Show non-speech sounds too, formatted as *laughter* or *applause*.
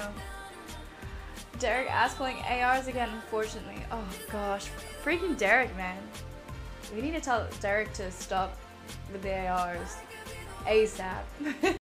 know. Derek ass pulling ARs again, unfortunately. Oh gosh. Freaking Derek, man. We need to tell Derek to stop with the ARs. ASAP. *laughs*